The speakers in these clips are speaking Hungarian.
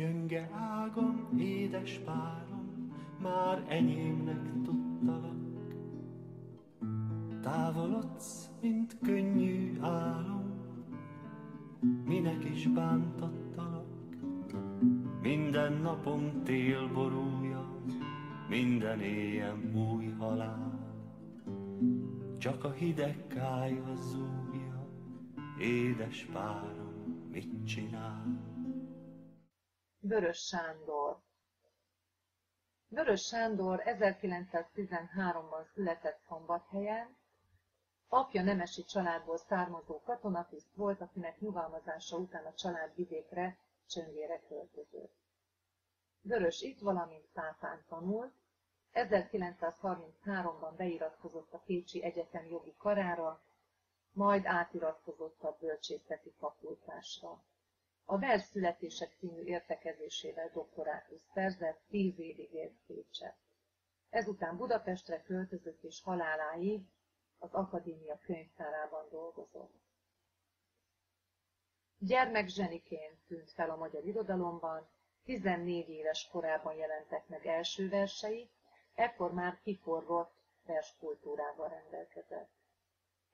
Gyönge ágom, édes párom, már enyémnek tudtalak. Távolodsz, mint könnyű álom, minek is bántottalak. Minden napom télborúja, minden éjjel új halál. Csak a hideg kája zúgja, édes párom, mit csinál? Vörös Sándor Vörös Sándor 1913-ban született Szombathelyen, apja nemesi családból származó katonatiszt volt, akinek nyugalmazása után a család vidékre, csöngére költözött. Vörös itt, valamint pápán tanult, 1933-ban beiratkozott a Pécsi Egyetem jogi karára, majd átiratkozott a bölcsészeti fakultásra. A Vers születések című értekezésével doktorátus szerzett, tíz évig élt Pécset. Ezután Budapestre költözött és haláláig az akadémia könyvtárában dolgozott. Gyermek zseniként tűnt fel a magyar irodalomban, 14 éves korában jelentek meg első versei, ekkor már kiforrott verskultúrával rendelkezett.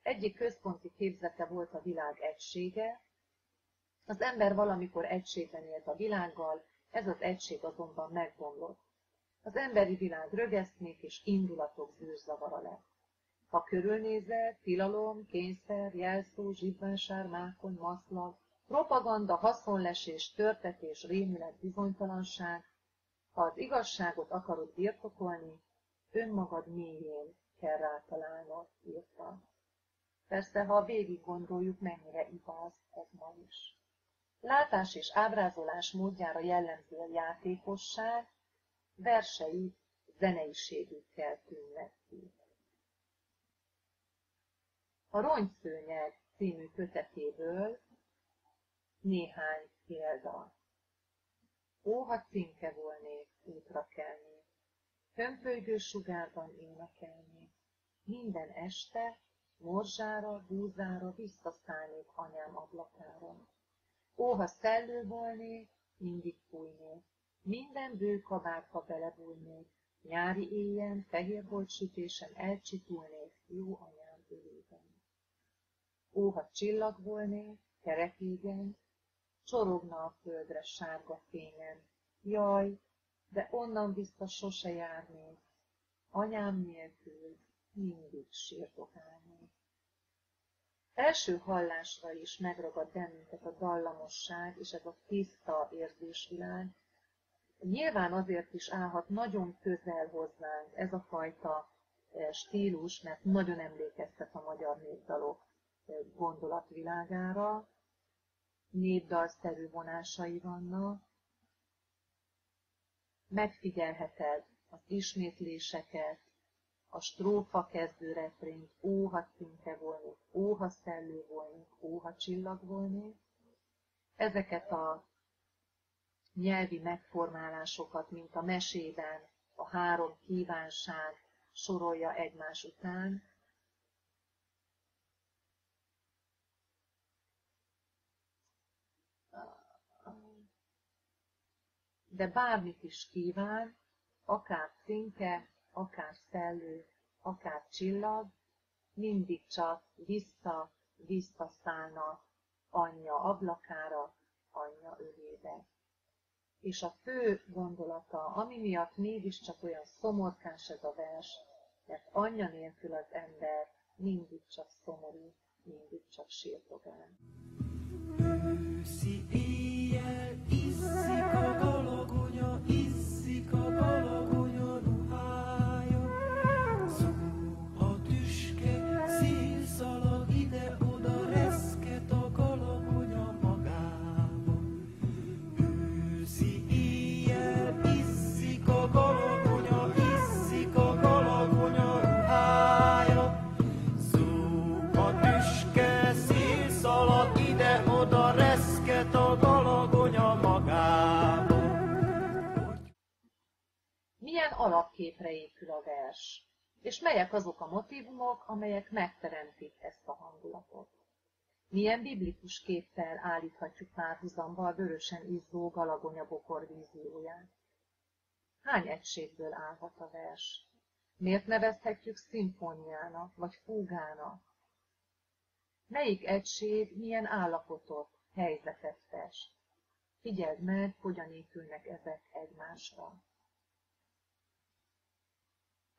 Egyik központi képzete volt a világ egysége, az ember valamikor egységben élt a világgal, ez az egység azonban megbomlott. Az emberi világ rögesztmék és indulatok zűrzavara lett. Ha körülnézel, tilalom, kényszer, jelszó, zsibvensár, mákon, maszlag, propaganda, haszonlesés, törtetés, rémület, bizonytalanság, ha az igazságot akarod birtokolni, önmagad mélyén kell rátalálnod, írta. Persze, ha végig gondoljuk, mennyire igaz ez ma is. Látás és ábrázolás módjára jellemző a játékosság, versei zeneiségükkel tűnnek ki. A Rongyszőnyeg című kötetéből néhány példa. Óha cinke volnék, útra kelni, hömpölygő sugárban énekelni, minden este morzsára, búzára visszaszállnék anyám ablakára. Ó, ha szellő volnék, mindig fújnék, minden bő kabátba belebújnék, nyári éjjel, fehérbolt sütésen elcsitulnék jó anyám ölében. Ó, ha csillag volnék, kerek égen, csorogna a földre sárga fényen, jaj, de onnan vissza sose járnék, anyám nélkül mindig sírdogálnék. Első hallásra is megragad bennünket a dallamosság és ez a tiszta érzésvilág. Nyilván azért is állhat nagyon közel hozzánk ez a fajta e, stílus, mert nagyon emlékeztet a magyar népdalok e, gondolatvilágára, népdalszerű vonásai vannak. Megfigyelheted az ismétléseket, a strófa kezdő refrént, óha cinke volnék, óha szellő volnék, óha csillag volnék. Ezeket a nyelvi megformálásokat, mint a mesében a három kívánság sorolja egymás után, de bármit is kíván, akár cinke, akár szellő, akár csillag, mindig csak vissza, visszaszállnak anyja ablakára, anyja ölébe. És a fő gondolata, ami miatt mégiscsak olyan szomorkás ez a vers, mert anyja nélkül az ember mindig csak szomorú, mindig csak sírtogál. Őszi éjjel iszik a galagonya, iszik vers? És melyek azok a motivumok, amelyek megteremtik ezt a hangulatot? Milyen biblikus képpel állíthatjuk párhuzamba a vörösen izzó galagonya bokor vízióját? Hány egységből állhat a vers? Miért nevezhetjük szimfóniának vagy fúgának? Melyik egység milyen állapotot, helyzetet fest? Figyeld meg, hogyan épülnek ezek egymásra.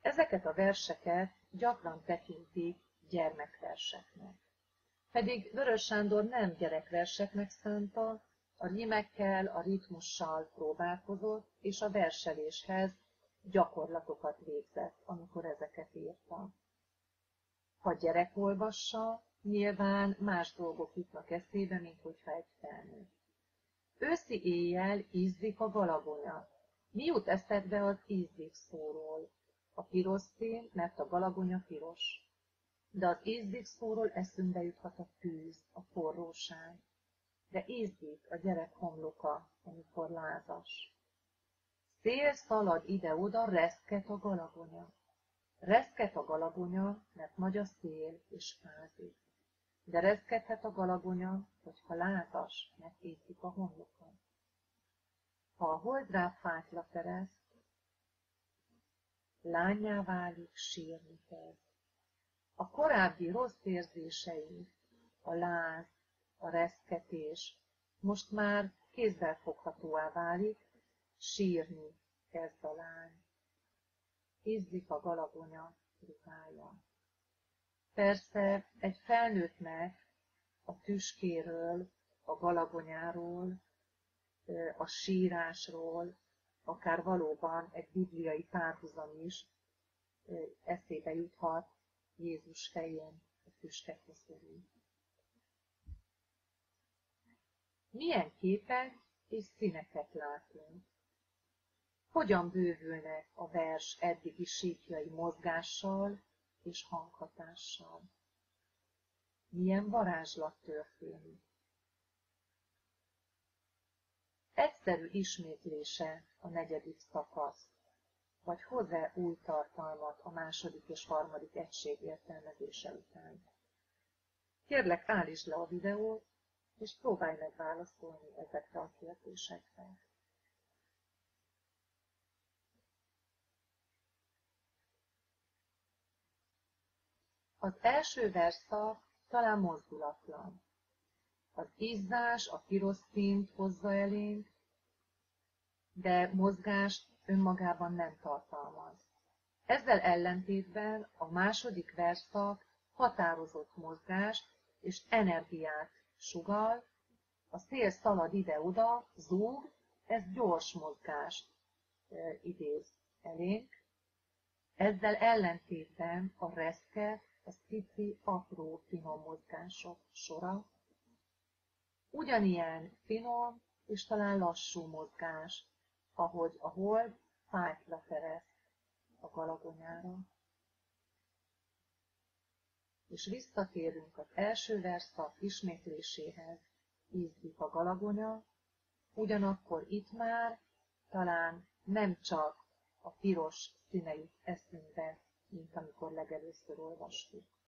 Ezeket a verseket gyakran tekintik gyermekverseknek. Pedig Vörös Sándor nem gyerekverseknek szánta, a rímekkel, a ritmussal próbálkozott, és a verseléshez gyakorlatokat végzett, amikor ezeket írta. Ha gyerek olvassa, nyilván más dolgok jutnak eszébe, mint hogyha egy felnőtt. Őszi éjjel ízzik a galagonya. Mi jut eszedbe az ízzik szóról? A piros szín, mert a galagonya piros. De az ízzik szóról eszünkbe juthat a tűz, a forróság. De ízzik a gyerek homloka, amikor lázas. Szél szalad ide-oda, reszket a galagonya. Reszket a galagonya, mert nagy a szél és fázik. De reszkedhet a galagonya, hogyha lázas, mert ízik a homloka. Ha a holdrá fátyla tereszt, lányá válik, sírni kezd. A korábbi rossz érzéseink, a láz, a reszketés most már kézzelfoghatóá válik, sírni kezd a lány. Ízzik a galagonya ruhája. Persze egy felnőttnek a tüskéről, a galagonyáról, a sírásról, akár valóban egy bibliai párhuzam is eszébe juthat Jézus fején a tüskekre szorul. Milyen képek és színeket látunk? Hogyan bővülnek a vers eddigi síkjai mozgással és hanghatással? Milyen varázslat történik? Egyszerű ismétlése a negyedik szakasz, vagy hoz-e új tartalmat a második és harmadik egység értelmezése után? Kérlek, állítsd le a videót, és próbálj meg válaszolni ezekre a kérdésekre. Az első verszak talán mozdulatlan. Az izzás a piros színt hozza elénk, de mozgást önmagában nem tartalmaz. Ezzel ellentétben a második verszak határozott mozgást és energiát sugal, a szél szalad ide-oda, zúg, ez gyors mozgást e, idéz elénk. Ezzel ellentétben a reszke, a pici, apró, finom mozgások sora, ugyanilyen finom és talán lassú mozgás, ahogy a hold fájtla tereszt a galagonyára. És visszatérünk az első verszak ismétléséhez, ízlik a galagonya, ugyanakkor itt már talán nem csak a piros színe jut eszünkbe, mint amikor legelőször olvastuk.